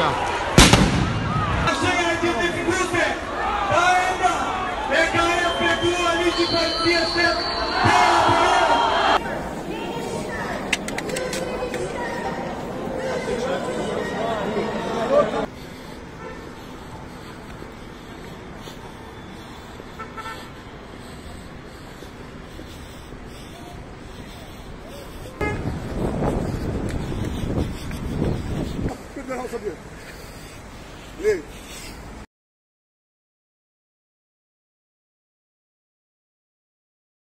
Thank you. sabia. Leite.